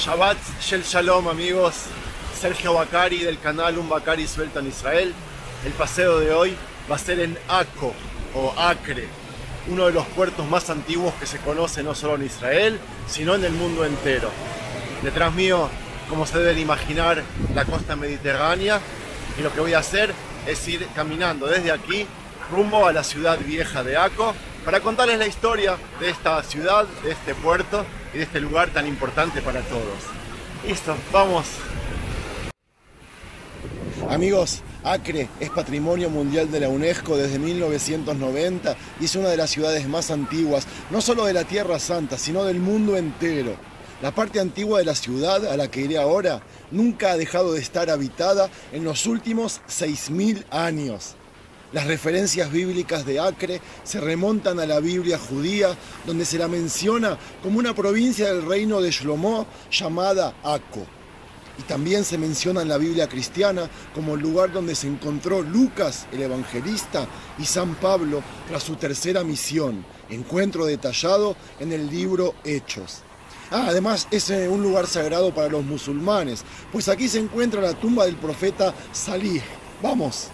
Shabbat Shel Shalom amigos, Sergio Bacari del canal Un Bacari Suelta en Israel. El paseo de hoy va a ser en Aco o Acre, uno de los puertos más antiguos que se conoce no solo en Israel, sino en el mundo entero. Detrás mío, como se deben imaginar, la costa mediterránea y lo que voy a hacer es ir caminando desde aquí rumbo a la ciudad vieja de Aco para contarles la historia de esta ciudad, de este puerto de este lugar tan importante para todos. Listo, vamos. Amigos, Acre es patrimonio mundial de la UNESCO desde 1990 y es una de las ciudades más antiguas, no solo de la Tierra Santa, sino del mundo entero. La parte antigua de la ciudad, a la que iré ahora, nunca ha dejado de estar habitada en los últimos 6.000 años. Las referencias bíblicas de Acre se remontan a la Biblia judía, donde se la menciona como una provincia del reino de Shlomo llamada Aco. Y también se menciona en la Biblia cristiana como el lugar donde se encontró Lucas, el evangelista, y San Pablo tras su tercera misión, encuentro detallado en el libro Hechos. Ah, además es eh, un lugar sagrado para los musulmanes, pues aquí se encuentra la tumba del profeta Salih. Vamos.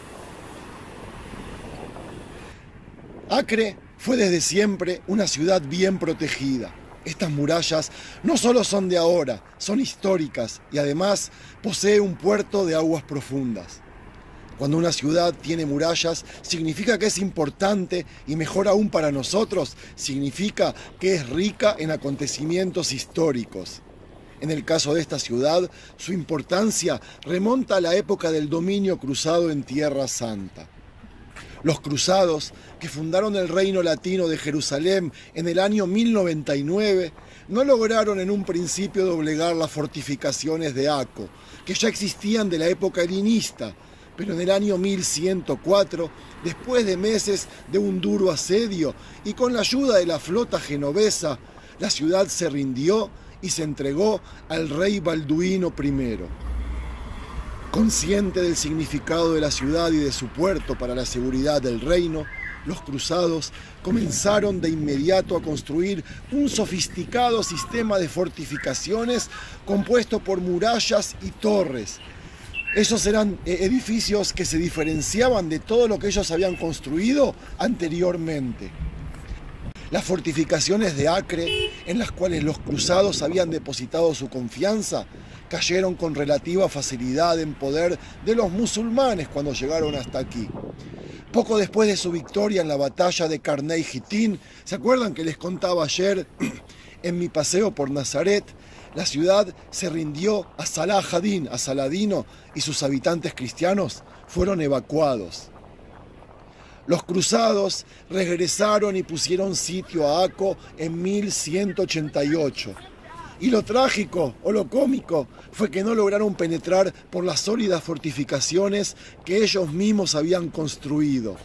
Acre fue desde siempre una ciudad bien protegida. Estas murallas no solo son de ahora, son históricas y además posee un puerto de aguas profundas. Cuando una ciudad tiene murallas, significa que es importante y mejor aún para nosotros, significa que es rica en acontecimientos históricos. En el caso de esta ciudad, su importancia remonta a la época del dominio cruzado en Tierra Santa. Los cruzados, que fundaron el reino latino de Jerusalén en el año 1099, no lograron en un principio doblegar las fortificaciones de Aco, que ya existían de la época helinista, pero en el año 1104, después de meses de un duro asedio y con la ayuda de la flota genovesa, la ciudad se rindió y se entregó al rey Balduino I. Consciente del significado de la ciudad y de su puerto para la seguridad del reino, los cruzados comenzaron de inmediato a construir un sofisticado sistema de fortificaciones compuesto por murallas y torres. Esos eran eh, edificios que se diferenciaban de todo lo que ellos habían construido anteriormente. Las fortificaciones de Acre, en las cuales los cruzados habían depositado su confianza, cayeron con relativa facilidad en poder de los musulmanes cuando llegaron hasta aquí. Poco después de su victoria en la batalla de Carney Gitín, ¿se acuerdan que les contaba ayer en mi paseo por Nazaret? La ciudad se rindió a Salah Hadin, a Saladino, y sus habitantes cristianos fueron evacuados. Los cruzados regresaron y pusieron sitio a Aco en 1188 y lo trágico o lo cómico fue que no lograron penetrar por las sólidas fortificaciones que ellos mismos habían construido.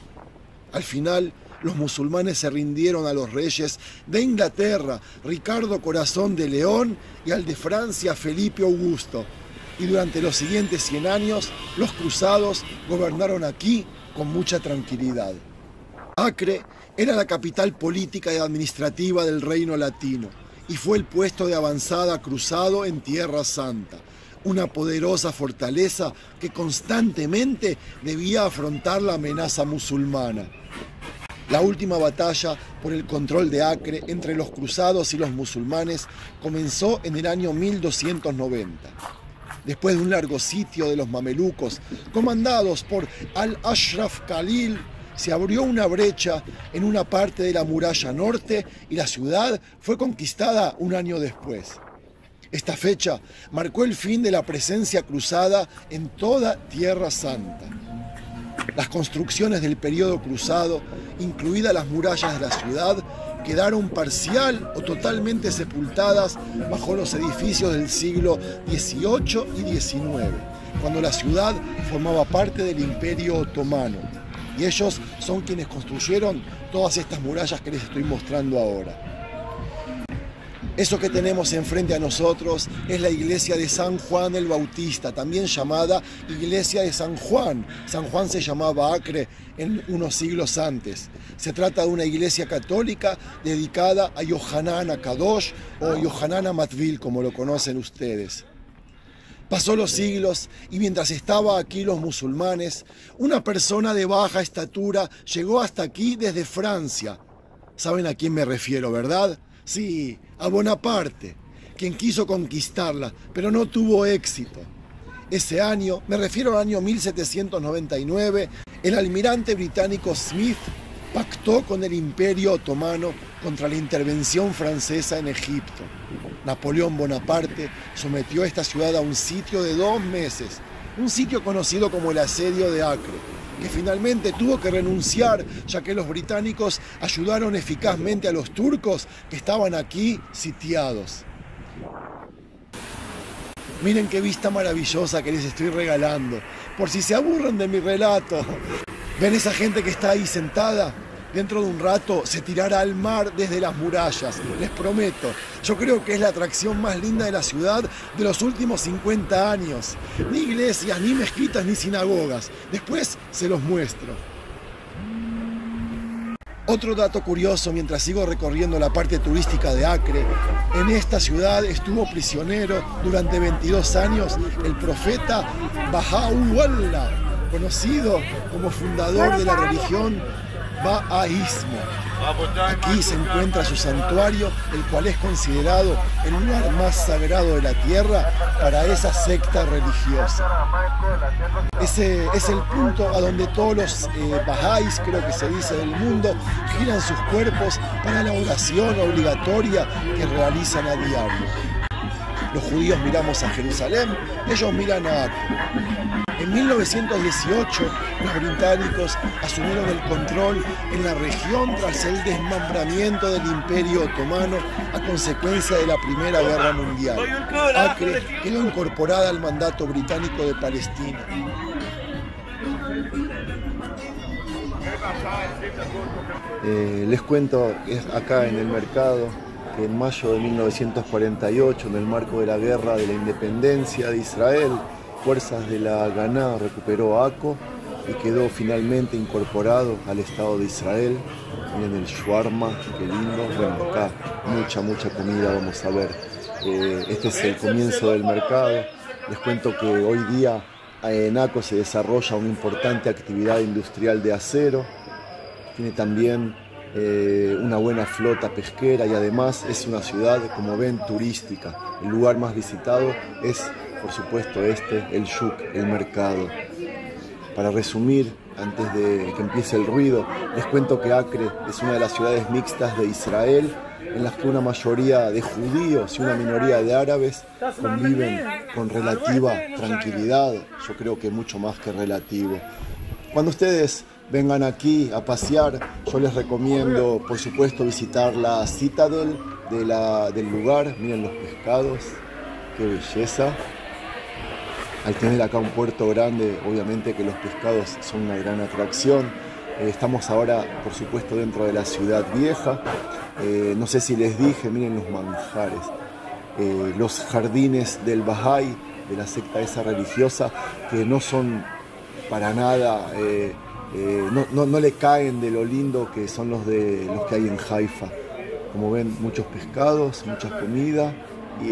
Al final, los musulmanes se rindieron a los reyes de Inglaterra, Ricardo Corazón de León, y al de Francia, Felipe Augusto. Y durante los siguientes 100 años, los cruzados gobernaron aquí con mucha tranquilidad. Acre era la capital política y administrativa del reino latino y fue el puesto de avanzada cruzado en Tierra Santa, una poderosa fortaleza que constantemente debía afrontar la amenaza musulmana. La última batalla por el control de Acre entre los cruzados y los musulmanes comenzó en el año 1290. Después de un largo sitio de los mamelucos, comandados por Al-Ashraf Khalil, se abrió una brecha en una parte de la muralla norte y la ciudad fue conquistada un año después. Esta fecha marcó el fin de la presencia cruzada en toda Tierra Santa. Las construcciones del periodo cruzado, incluidas las murallas de la ciudad, quedaron parcial o totalmente sepultadas bajo los edificios del siglo XVIII y XIX, cuando la ciudad formaba parte del Imperio Otomano y ellos son quienes construyeron todas estas murallas que les estoy mostrando ahora. Eso que tenemos enfrente a nosotros es la iglesia de San Juan el Bautista, también llamada iglesia de San Juan. San Juan se llamaba Acre en unos siglos antes. Se trata de una iglesia católica dedicada a Yohanan Kadosh o Yohanan Matvil, como lo conocen ustedes. Pasó los siglos y mientras estaba aquí los musulmanes, una persona de baja estatura llegó hasta aquí desde Francia. ¿Saben a quién me refiero, verdad? Sí, a Bonaparte, quien quiso conquistarla, pero no tuvo éxito. Ese año, me refiero al año 1799, el almirante británico Smith pactó con el imperio otomano contra la intervención francesa en Egipto. Napoleón Bonaparte sometió a esta ciudad a un sitio de dos meses, un sitio conocido como el asedio de Acre, que finalmente tuvo que renunciar ya que los británicos ayudaron eficazmente a los turcos que estaban aquí sitiados. Miren qué vista maravillosa que les estoy regalando, por si se aburren de mi relato. ¿Ven esa gente que está ahí sentada? Dentro de un rato se tirará al mar desde las murallas, les prometo. Yo creo que es la atracción más linda de la ciudad de los últimos 50 años. Ni iglesias, ni mezquitas, ni sinagogas. Después se los muestro. Otro dato curioso mientras sigo recorriendo la parte turística de Acre, en esta ciudad estuvo prisionero durante 22 años el profeta Baha'u'llah, conocido como fundador de la religión Bahaísmo. Aquí se encuentra su santuario, el cual es considerado el lugar más sagrado de la tierra para esa secta religiosa. Ese es el punto a donde todos los eh, Bahá'ís, creo que se dice del mundo, giran sus cuerpos para la oración obligatoria que realizan a diario. Los judíos miramos a Jerusalén, ellos miran a Acre. En 1918, los británicos asumieron el control en la región tras el desmembramiento del Imperio Otomano a consecuencia de la Primera Guerra Mundial. Acre quedó incorporada al mandato británico de Palestina. Eh, les cuento, es acá en el mercado, que en mayo de 1948, en el marco de la Guerra de la Independencia de Israel, fuerzas de la Ganá recuperó Aco y quedó finalmente incorporado al Estado de Israel. Miren el shawarma, qué lindo. Bueno, acá mucha, mucha comida vamos a ver. Eh, este es el comienzo del mercado. Les cuento que hoy día en Aco se desarrolla una importante actividad industrial de acero. Tiene también eh, una buena flota pesquera y además es una ciudad, como ven, turística. El lugar más visitado es por supuesto este, el Shuk, el mercado. Para resumir, antes de que empiece el ruido, les cuento que Acre es una de las ciudades mixtas de Israel en las que una mayoría de judíos y una minoría de árabes conviven con relativa tranquilidad, yo creo que mucho más que relativo. Cuando ustedes vengan aquí a pasear, yo les recomiendo, por supuesto, visitar la citadel del lugar, miren los pescados, qué belleza. Al tener acá un puerto grande, obviamente que los pescados son una gran atracción. Eh, estamos ahora, por supuesto, dentro de la ciudad vieja. Eh, no sé si les dije, miren los manjares. Eh, los jardines del Bahá'í, de la secta esa religiosa, que no son para nada, no, no, le caen de lo lindo que son los, de, los que hay en Haifa. Como ven, muchos pescados, mucha comida y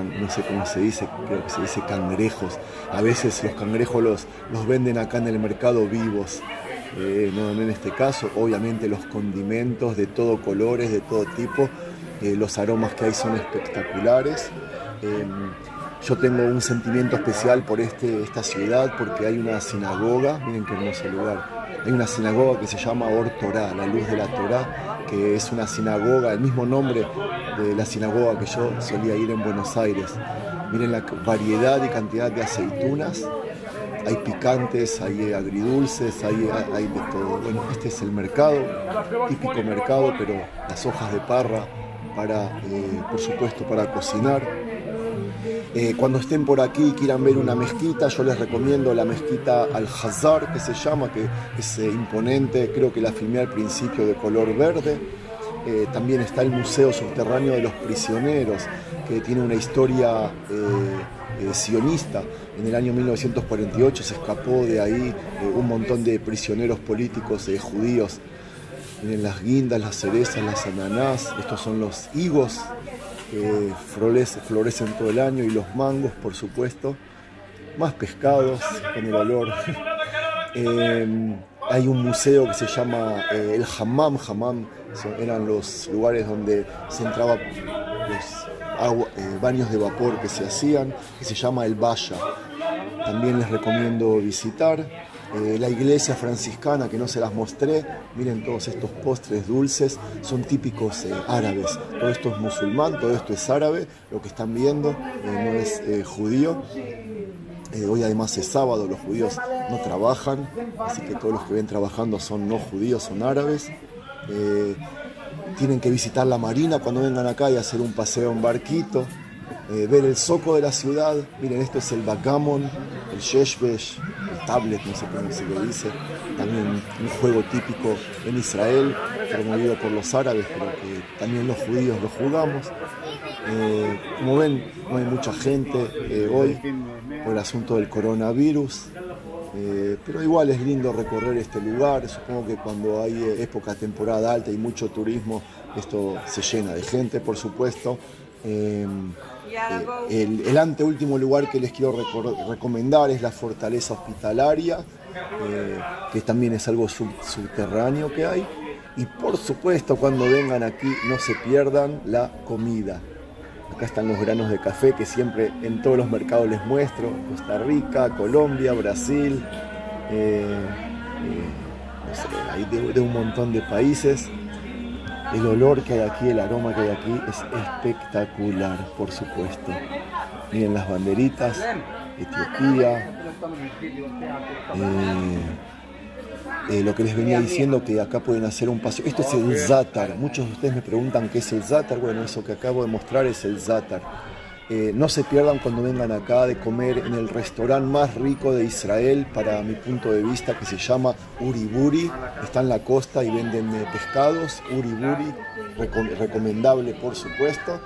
no sé cómo se dice, creo que se dice cangrejos. A veces los cangrejos los, los venden acá en el mercado vivos. Eh, no, en este caso, obviamente los condimentos de todo colores, de todo tipo, eh, los aromas que hay son espectaculares. Em, yo tengo un sentimiento especial por este, esta ciudad porque hay una sinagoga, miren qué hermoso lugar. Hay una sinagoga que se llama Or Torah, la luz de la Torah, que es una sinagoga, el mismo nombre de la sinagoga que yo solía ir en Buenos Aires. Miren la variedad y cantidad de aceitunas. Hay picantes, hay agridulces, hay, hay de todo. Bueno, este es el mercado, típico mercado, pero las hojas de parra para, eh, por supuesto, para cocinar eh, cuando estén por aquí y quieran ver una mezquita, yo les recomiendo la mezquita Al-Hazar, que se llama, que es eh, imponente, creo que la filmé al principio de color verde. Eh, también está el Museo Subterráneo de los Prisioneros, que tiene una historia sionista. En el año 1948 se escapó de ahí un montón de prisioneros políticos judíos. Miren las guindas, las cerezas, las ananás, estos son los higos que florecen todo el año y los mangos, por supuesto. Más pescados con el olor. Eh, hay un museo que se llama eh, el Hammam. Hammam eran los lugares donde se entraba los eh, baños de vapor que se hacían, que se llama el Baya. También les recomiendo visitar. La iglesia franciscana que no se las mostré, miren todos estos postres dulces, son típicos árabes. Todo esto es musulmán, todo esto es árabe, lo que están viendo no es judío. Eh, hoy además es sábado, los judíos no trabajan, así que todos los que ven trabajando son no judíos, son árabes. Eh, tienen que visitar la marina cuando vengan acá y hacer un paseo en barquito, eh, ver el zoco de la ciudad. Miren, esto es el backgammon, el sheshbesh, tablet, no sé cómo se lo dice. También un juego típico en Israel, promovido por los árabes, pero que también los judíos lo jugamos. como ven, no hay mucha gente hoy por el asunto del coronavirus. Eh, pero igual es lindo recorrer este lugar. Supongo que cuando hay eh, época temporada alta y mucho turismo, esto se llena de gente, por supuesto. Eh, el, anteúltimo lugar que les quiero recomendar es la Fortaleza Hospitalaria, que también es algo subterráneo que hay. Y por supuesto, cuando vengan aquí, no se pierdan la comida. Acá están los granos de café que siempre en todos los mercados les muestro. Costa Rica, Colombia, Brasil, eh, eh, hay de, un montón de países. El olor que hay aquí, el aroma que hay aquí es espectacular, por supuesto. Miren las banderitas, Etiopía. Eh, eh, lo que les venía diciendo que acá pueden hacer un paseo. Esto es el Zatar. Muchos de ustedes me preguntan qué es el Zatar. Bueno, eso que acabo de mostrar es el Zatar. Eh, no se pierdan cuando vengan acá de comer en el restaurante más rico de Israel, para mi punto de vista, que se llama Uriburi. Está en la costa y venden eh, pescados. Uriburi, recomendable por supuesto.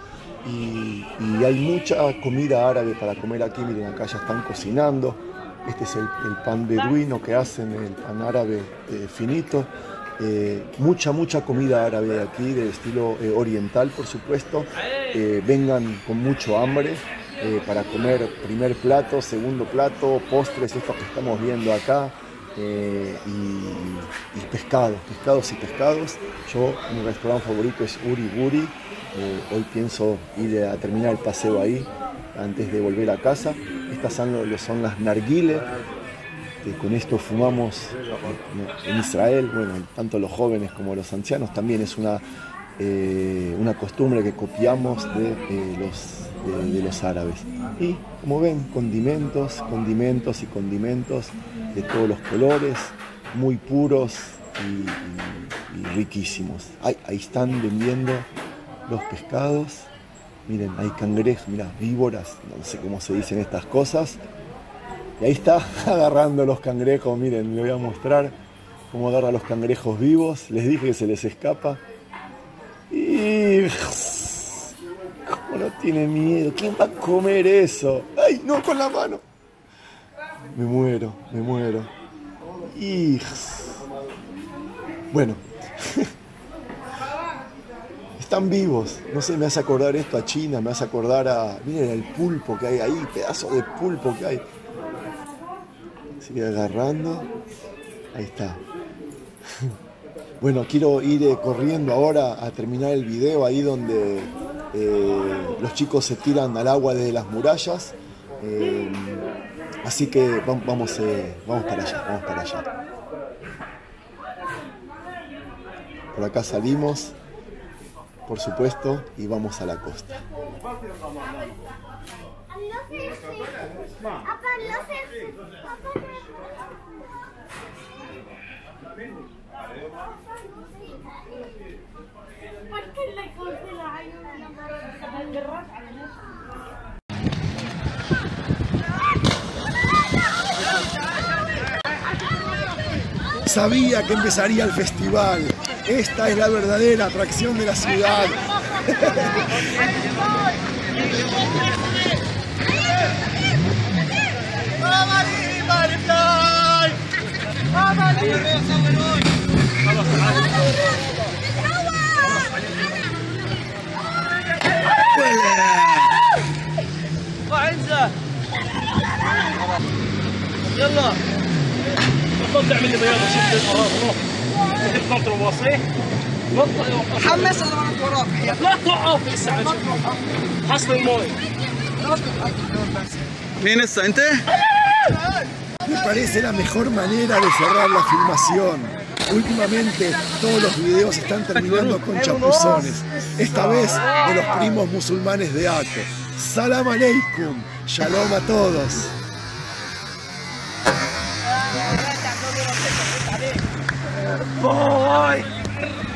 Y, hay mucha comida árabe para comer aquí. Miren, acá ya están cocinando. Este es el, pan beduino que hacen, el pan árabe eh, finito. Mucha, mucha comida árabe aquí, de estilo oriental, por supuesto. Vengan con mucho hambre para comer primer plato, segundo plato, postres, esto que estamos viendo acá. y, pescados, pescados y pescados. Yo, mi restaurante favorito es Uri Buri. hoy pienso ir a terminar el paseo ahí antes de volver a casa. Estas son, son las narguiles, con esto fumamos en Israel, bueno, tanto los jóvenes como los ancianos, también es una, eh, una costumbre que copiamos de, eh, los, de, los árabes. Y como ven, condimentos, condimentos y condimentos de todos los colores, muy puros y, riquísimos. Ahí, están vendiendo los pescados Miren, hay cangrejos, mira, víboras, no sé cómo se dicen estas cosas. Y ahí está agarrando los cangrejos, miren, le voy a mostrar cómo agarra los cangrejos vivos. Les dije que se les escapa. Y... ¿Cómo no tiene miedo? ¿Quién va a comer eso? ¡Ay, no, con la mano! Me muero, me muero. Bueno. están vivos. No sé, me hace acordar esto a China, me hace acordar a. Miren el pulpo que hay ahí, pedazo de pulpo que hay. Sigue agarrando. Ahí está. Bueno, quiero ir eh, corriendo ahora a terminar el video ahí donde eh, los chicos se tiran al agua desde las murallas. Eh, así que vamos, vamos, vamos para allá, vamos para allá. Por acá salimos por supuesto, y vamos a la costa. Sabía que empezaría el festival Esta es la verdadera atracción de la ciudad. انزل يلا بطل تعمل لي بياض شفت القرار روح تحب تنطر واصي حمس انا وانا وراك لا توقف لسه حصل المويه مين هسه انت؟ Me parece la mejor manera de cerrar la filmación. Últimamente todos los videos están terminando con chapuzones. Esta vez de los primos musulmanes de Aco. Salam aleikum. Shalom a todos. boy!